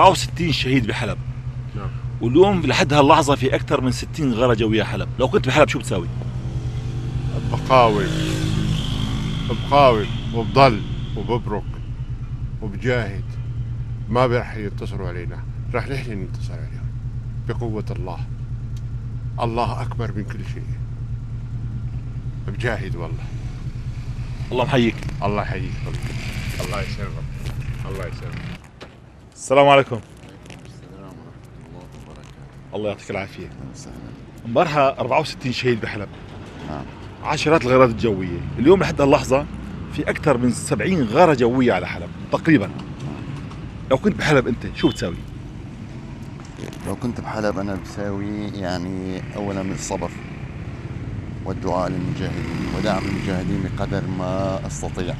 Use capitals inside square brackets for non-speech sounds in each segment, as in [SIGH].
64 شهيد بحلب. نعم. واليوم لحد هاللحظه في أكثر من 60 غاره جويه حلب. لو كنت بحلب شو بتساوي؟ بقاوم بقاوم وبضل وببرك وبجاهد. ما راح ينتصروا علينا. راح نحن ننتصر عليهم. بقوة الله. الله أكبر من كل شيء. بجاهد والله. الله محييك. الله يحييك. الله يسلمك الله يسلمك السلام عليكم. السلام ورحمة الله وبركاته. الله يعطيك العافية. أهلا وسهلا. امبارحة 64 شهيد بحلب. نعم. عشرات الغارات الجوية. اليوم لحد هاللحظة في أكثر من 70 غارة جوية على حلب تقريبا. لو كنت بحلب أنت شو بتساوي؟ لو كنت بحلب أنا بساوي يعني أولا من الصبر والدعاء للمجاهدين ودعم المجاهدين بقدر ما أستطيع.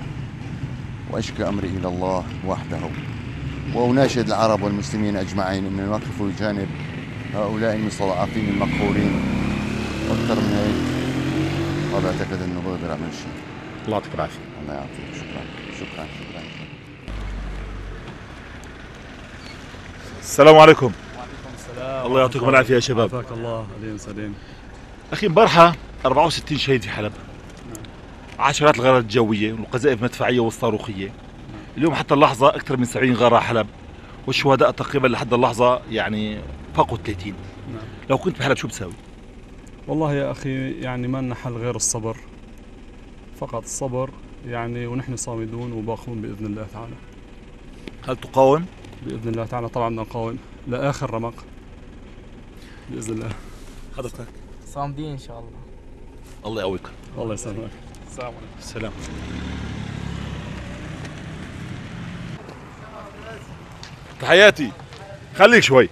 وأشكي أمري إلى الله وحده. وأناشد العرب والمسلمين أجمعين أن يوقفوا بجانب هؤلاء المستضعفين المقهورين أكثر من هيك. ما بعتقد أنه بقدر أعمل شيء الله يعطيك العافية. الله يعطيك شكرا. شكرا. شكرا. السلام عليكم. السلام. الله يعطيكم العافية يا شباب. عافاك الله. اهلين وسهلين أخي امبارحة 64 شهيد في حلب. عشرات الغارات الجوية والقذائف المدفعية والصاروخية. اليوم حتى اللحظة أكثر من 70 غارة حلب والشهداء تقريبا لحد اللحظة يعني فوق 30 نعم. لو كنت بحلب شو بتساوي والله يا أخي يعني ما لنا حل غير الصبر. فقط الصبر يعني ونحن صامدون وباقون بإذن الله تعالى. هل تقاوم؟ بإذن الله تعالى طبعا بدنا نقاوم لآخر رمق. بإذن الله. حضرتك. صامدين إن شاء الله. الله يقويك. الله يسلمك. السلام عليكم. السلام. تحياتي خليك شوي.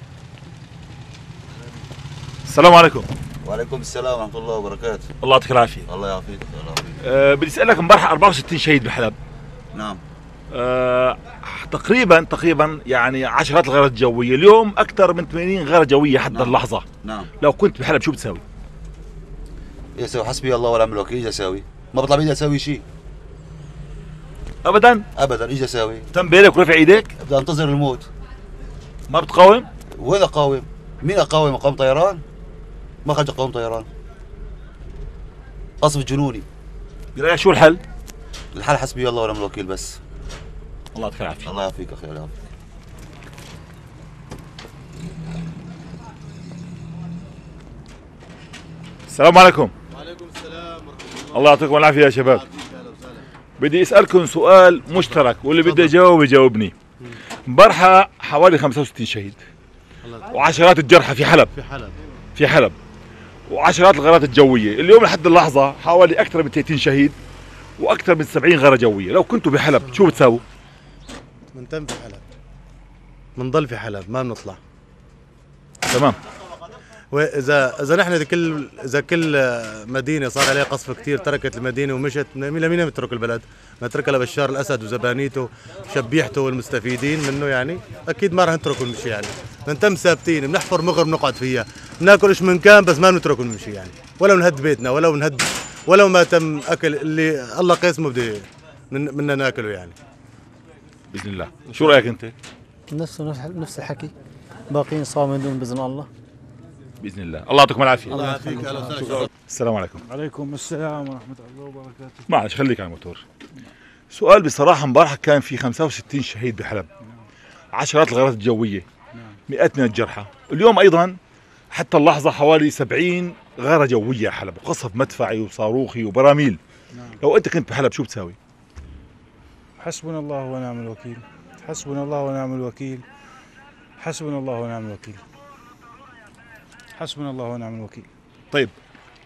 السلام عليكم. وعليكم السلام ورحمة الله وبركاته. الله يعطيك العافية. الله يعافيك الله يعافيك. أه بدي أسألك امبارح 64 شهيد بحلب نعم. أه تقريبا تقريبا يعني عشرات الغارات الجوية. اليوم أكثر من 80 غارة جوية حتى نعم. اللحظة. نعم. لو كنت بحلب شو بتساوي؟ إيش أسوي حسبي الله ونعم الوكيل إيش أسوي ما بطلع بايدي أسوي شيء. ابدا؟ ابدا إيش أسوي تم بينك ورفع إيديك؟ بدي أنتظر الموت. ما بتقاوم؟ وين أقاوم؟ مين أقاوم اقاوم طيران؟ ما خرج اقاوم طيران. قصف جنوني. برايك شو الحل؟ الحال حسبي الله ونعم الوكيل بس. الله يعطيك العافية. الله يعافيك أخي الله يعافيك السلام عليكم. وعليكم السلام ورحمة الله. الله يعطيكم العافية يا شباب. بدي أسألكم سؤال مشترك واللي بده يجاوب يجاوبني. امبارحه حوالي 65 شهيد. وعشرات الجرحى في حلب. في حلب. في حلب. وعشرات الغارات الجوية. اليوم لحد اللحظة حوالي أكثر من 30 شهيد وأكثر من 70 غارة جوية. لو كنتوا بحلب شو بتساووا؟ بنتم في حلب. بنضل في حلب ما بنطلع. تمام. واذا إذا نحن كل إذا كل مدينة صار عليها قصف كثير تركت المدينة ومشت مين لمين بتترك البلد؟ نتركها لبشار الأسد وزبانيته شبيحته والمستفيدين منه يعني. أكيد ما راح نتركه نمشي يعني. بنتم ثابتين بنحفر مغر بنقعد فيها. بناكل إيش من كان بس ما بنتركه نمشي يعني. ولا بنهد بيتنا ولا بنهد ولو ما تم أكل اللي الله قسمه بده من- بدنا ناكله يعني. بإذن الله. شو رأيك أنت؟ نفس نفس الحكي. باقيين صامدون بإذن الله. بإذن الله. الله يعطيكم العافية. الله يعافيك. السلام عليكم. عليكم السلام ورحمة الله وبركاته. معلش خليك على الموتور. سؤال بصراحة امبارح كان في 65 شهيد بحلب. عشرات الغارات الجوية. مئات من الجرحى. اليوم أيضا حتى اللحظة حوالي 70 غارة جوية حلب. وقصف مدفعي وصاروخي وبراميل. لو أنت كنت بحلب شو بتساوي؟ حسبنا الله ونعم الوكيل. حسبنا الله ونعم الوكيل. حسبنا الله ونعم الوكيل. حسبنا الله ونعم الوكيل.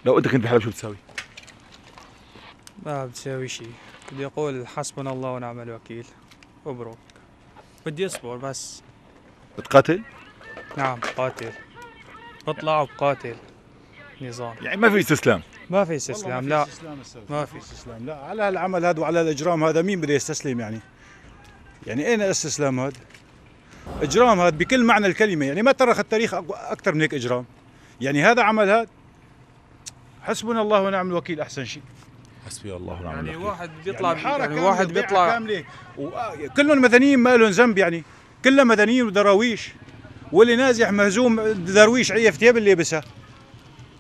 لو أنت كنت بحلب شو بتساوي؟ ما بتساوي شيء. بدي أقول حسبنا الله ونعم الوكيل. مبروك. بدي أصبر بس. بتقاتل؟ نعم قاتل. بطلع وبقاتل. نظام. يعني ما في استسلام. ما في استسلام لا. ما في. استسلام لا. على هالعمل هذا وعلى الإجرام هذا مين بده يستسلم يعني؟ يعني أين الاستسلام هذا؟ إجرام هذا بكل معنى الكلمة يعني. ما ترخ التاريخ أك- أكثر من هيك إجرام. يعني هذا عمل هذا. حسبنا الله ونعم الوكيل أحسن شيء. حسبي الله ونعم يعني الوكيل. واحد بيطلع يعني كاملة واحد بيطلع وكلهم مدنيين ما لهم ذنب يعني. كلها مدنيين ودراويش واللي نازح مهزوم درويش عيه في ثياب اللي لابسها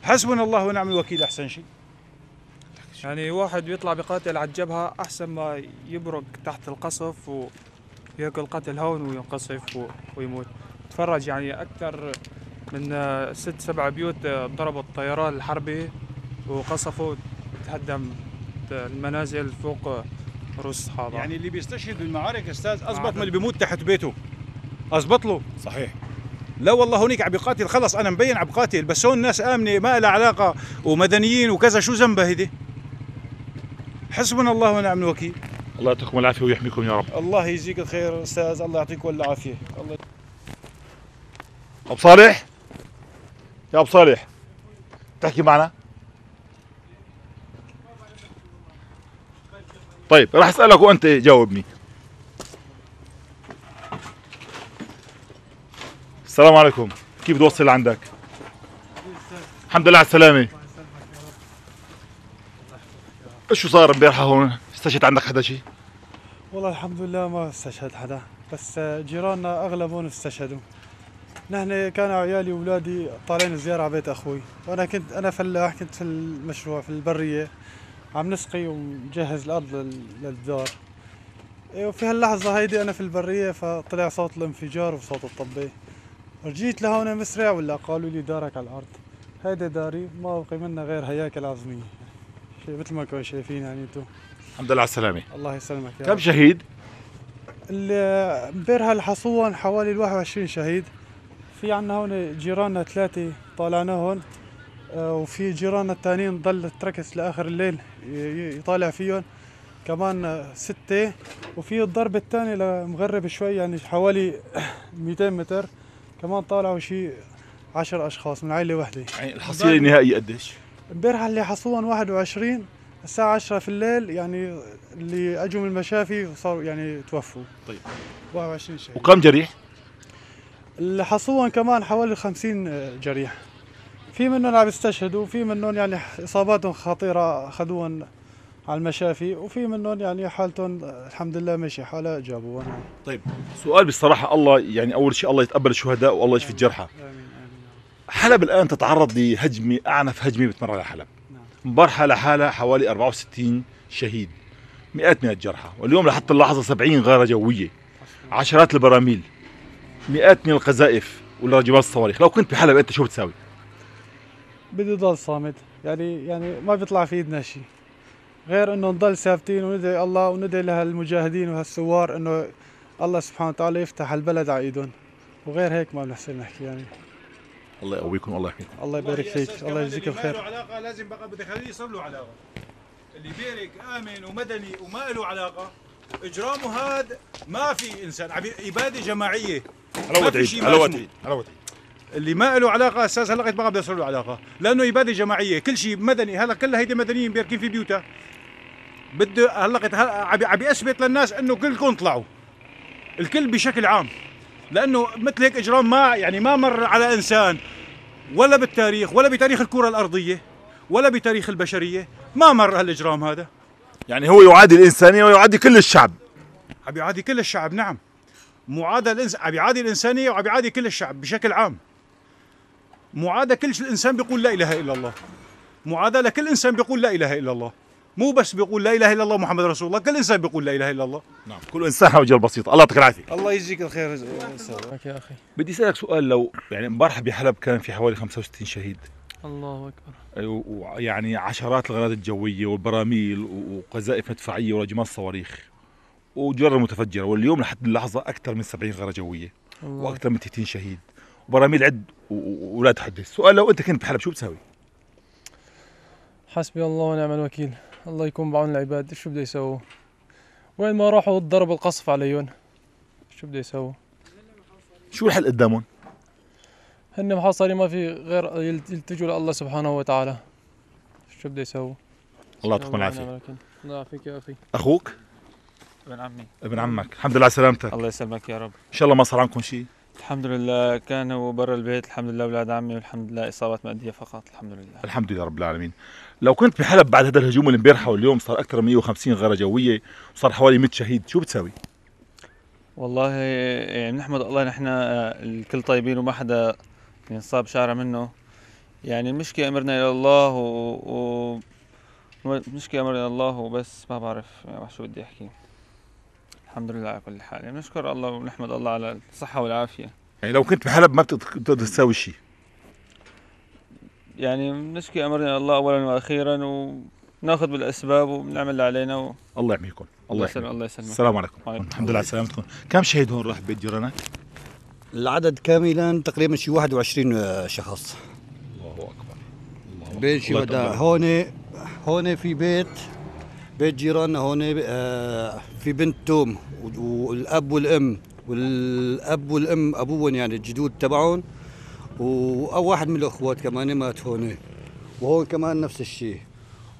حسبنا الله ونعم الوكيل أحسن شيء. يعني واحد بيطلع بقاتل على الجبهة أحسن ما يبرق تحت القصف وياكل قتل هون وينقصف ويموت. تفرج يعني أكثر من آه، ست سبع بيوت آه، ضربوا الطيران الحربي وقصفوا تهدم المنازل فوق رؤوس الصحابة يعني اللي بيستشهد بالمعارك أستاذ اضبط. من اللي بيموت تحت بيته. اضبط له. صحيح. لا والله هونيك عم بيقاتل خلص أنا مبين عم بقاتل بس هون ناس آمنة ما لها علاقة ومدنيين وكذا. شو ذنبها هيدي؟ حسبنا الله ونعم الوكيل. الله يعطيكم العافية ويحميكم يا رب. الله يجزيك الخير أستاذ. الله يعطيك العافية. الله أبو صالح؟ يا أبو صالح تحكي معنا. طيب راح أسألك وأنت جاوبني. السلام عليكم. كيف بدي أوصل لعندك؟ الحمد لله على السلامة. شو صار امبارحه هون؟ استشهد عندك حدا شيء والله الحمد لله ما استشهد حدا بس جيراننا أغلبهم استشهدوا. نحن كان عيالي واولادي طالعين زيارة على بيت أخوي. وأنا كنت أنا فلاح كنت في المشروع في البرية. عم نسقي ونجهز الأرض لل- للدار. إيه، وفي هاللحظة هيدي أنا في البرية فطلع صوت الانفجار وصوت الطبة. رجيت لهون مسرع ولا؟ قالوا لي دارك على الأرض. هيدا داري ما بقي منا غير هياكل عظميه شيء مثل ما كنتوا شايفين يعني أنتم الحمد لله على السلامة. الله يسلمك يا كم. شهيد؟ اللي امبارح الحصون حوالي ال 21 شهيد. في عنا هون جيراننا ثلاثة طالعناهم آه، وفي جيراننا الثانيين ضل تركز لآخر الليل يطالع فيهم. كمان ستة وفي الضرب الثاني لمغرب شوي يعني حوالي [COUGHS] 200 متر. كمان طالعوا شيء 10 أشخاص من عائلة واحدة يعني الحصيلة النهائية قديش؟ امبارح اللي حصوهم 21 الساعة 10 في الليل يعني اللي أجوا من المشافي صاروا يعني توفوا. طيب. 21 شهيد وكم جريح؟ اللي حصوهم كمان حوالي 50 جريح. في منهم عم يستشهدوا وفي منهم يعني إصاباتهم خطيرة اخذوهم على المشافي وفي منهم يعني حالتهم الحمد لله ماشي حالها جابوهم سؤال بصراحة الله يعني أول شيء الله يتقبل الشهداء والله يشفي الجرحى. حلب الآن تتعرض لهجمة أعنف هجمة بتمر على حلب. امبارحة لحالها حوالي 64 شهيد مئات من الجرحى واليوم لحتى اللحظة 70 غارة جوية عشرات البراميل. مئات من القذائف والراجمات الصواريخ. لو كنت بحلب أنت شو بتساوي؟ بدي ضل صامت يعني يعني ما بيطلع في إيدنا شيء غير إنه نضل ثابتين وندعي الله وندعي لهالمجاهدين وهالثوار إنه الله سبحانه وتعالى يفتح البلد على إيدهم. وغير هيك ما بنحسن نحكي يعني. الله يقويكم والله يحميكم. الله يبارك فيك. الله يجزيك اللي ما له الخير علاقة لازم بقى بدي اخليه يصير له علاقه اللي بيرك آمن ومدني وما له علاقة إجرامه هذا ما في إنسان. عم اباده جماعية. على شيء على. وتعيد على وتعيد. اللي ما له علاقة أساس هلا ما بده يصير له علاقة. لأنه اباده جماعية. كل شيء مدني. هلا كل هيدي مدنيين بيركين في بيوتها. بده هلا عم يثبت للناس إنه كلكم طلعوا. الكل بشكل عام. لأنه مثل هيك إجرام ما يعني ما مر على إنسان. ولا بالتاريخ ولا بتاريخ الكرة الأرضية ولا بتاريخ البشرية. ما مر هالإجرام هذا. يعني هو يعادي الإنسانية ويعادي كل الشعب. عم يعادي كل الشعب. نعم. معاداة الإنس... عم يعادي الإنسانية وعم يعادي كل الشعب بشكل عام. معاداة كل إنسان بيقول لا إله إلا الله. معاداة لكل إنسان بيقول لا إله إلا الله. مو بس بيقول لا إله إلا الله محمد رسول الله كل إنسان بيقول لا إله إلا الله. نعم كل إنسان على وجه بسيط. الله يعطيك العافية. الله يجزيك الخير. يا أخي. بدي أسألك سؤال لو يعني امبارحة بحلب كان في حوالي 65 شهيد. الله أكبر. و- ويعني عشرات الغارات الجوية والبراميل وقذائف مدفعية وراجمات صواريخ. وجرة متفجرة واليوم لحد اللحظة أكثر من 70 غارة جوية الله وأكثر من 30 شهيد وبراميل عد ولا تحدث سؤال لو أنت كنت بحلب شو بتساوي؟ حسبي الله ونعم الوكيل الله يكون بعون العباد شو بده يسووا وين ما راحوا ضرب القصف عليهم شو بده يسووا شو الحل قدامهم؟ هن محاصرين ما في غير يلت- يلتجوا لله سبحانه وتعالى شو بده يسووا الله يعطيكم الوكيل. الله يعافيك يا أخي أخوك ابن عمي. ابن عمك. الحمد لله على سلامتك. الله يسلمك يا رب. إن شاء الله ما صار عنكم شيء. الحمد لله. كانوا برا البيت. الحمد لله أولاد عمي. والحمد لله إصابات مادية فقط. الحمد لله. الحمد لله رب العالمين. لو كنت بحلب بعد هذا الهجوم اللي امبارحه واليوم صار أكثر من 150 غارة جوية وصار حوالي 100 شهيد شو بتساوي؟ والله يعني نحمد الله نحن الكل طيبين وما حدا ينصاب شعره منه. يعني المشكلة أمرنا إلى الله و, و... المشكلة أمرنا إلى الله وبس. ما بعرف يعني شو بدي أحكي. الحمد لله على كل حال. يعني نشكر الله ونحمد الله على الصحة والعافية. يعني لو كنت بحلب ما بتقدر تساوي شيء. يعني نشكي أمرنا الله أولا وأخيرا ونأخذ بالأسباب وبنعمل اللي علينا و... الله يحميكم. الله يسلمك الله يسلمك. السلام عليكم. الحمد لله على سلامتكم. كم شهيد هون راح بيت جيرانك؟ العدد كاملا تقريبا شي 21 شخص. الله أكبر. الله بين شهداء. هون هون في بيت بيت جيراننا هون آه، في بنت توم والأب والأم والأب والأم أبوهم يعني الجدود تبعهم أو واحد من الأخوات كمان مات هون. وهون كمان نفس الشيء.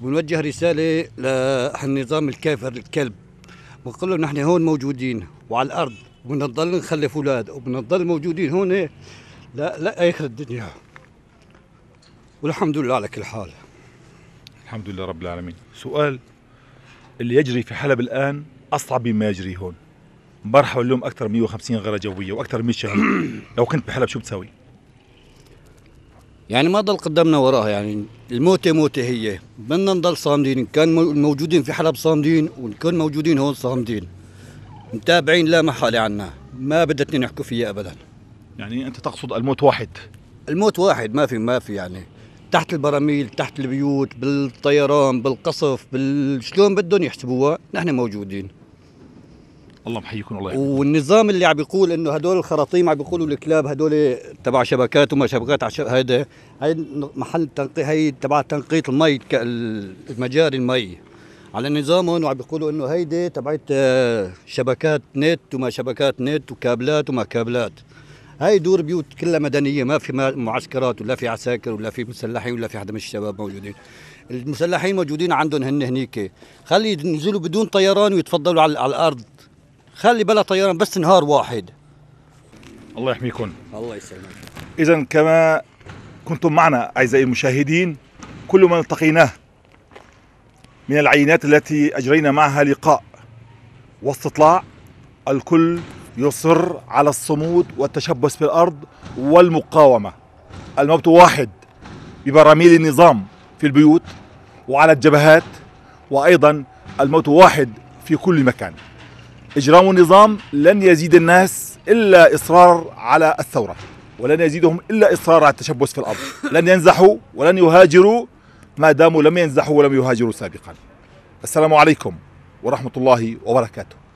بنوجه رسالة للنظام الكافر الكلب. بنقول لهم نحن هون موجودين وعلى الأرض وبدنا نضل نخلف أولاد وبدنا نضل موجودين هون لا لا آخر الدنيا. والحمد لله على كل حال. الحمد لله رب العالمين. سؤال اللي يجري في حلب الآن أصعب مما يجري هون. امبارح اليوم أكثر من 150 غارة جوية وأكثر من شهيد. لو كنت بحلب شو بتسوي؟ يعني ما ضل قدامنا وراها يعني الموتة موتة هي. بدنا نضل صامدين. إن كان موجودين في حلب صامدين ونكون موجودين هون صامدين. متابعين لا محالة عنا. ما بدتني نحكوا فيها أبدا. يعني أنت تقصد الموت واحد. الموت واحد ما في ما في يعني. تحت البراميل تحت البيوت بالطيران بالقصف بال... شلون بدهم يحسبوها نحن موجودين. الله محييكم الله يحييكم والنظام اللي عم بيقول إنه هدول الخراطيم عم بيقولوا الكلاب هدول تبع شبكات وما شبكات هيدا هي محل تنقي هي تبع تنقيط المي المجاري المي. على نظامهم وعم بيقولوا إنه هيدي تبعت آه، شبكات نت وما شبكات نت وكابلات وما كابلات. هاي دور بيوت كلها مدنية ما في معسكرات ولا في عساكر ولا في مسلحين ولا في حدا من الشباب موجودين. المسلحين موجودين عندهم هن هنيك. خلي ينزلوا بدون طيران ويتفضلوا على, على الأرض. خلي بلا طيران بس نهار واحد. الله يحميكم الله يسلمك. اذا كما كنتم معنا أعزائي المشاهدين كل ما التقيناه من العينات التي أجرينا معها لقاء واستطلاع الكل يصر على الصمود والتشبث في الأرض والمقاومة. الموت واحد ببراميل النظام في البيوت وعلى الجبهات وأيضا الموت واحد في كل مكان. إجرام النظام لن يزيد الناس إلا إصرار على الثورة ولن يزيدهم إلا إصرار على التشبث في الأرض. لن ينزحوا ولن يهاجروا ما داموا لم ينزحوا ولم يهاجروا سابقا. السلام عليكم ورحمة الله وبركاته.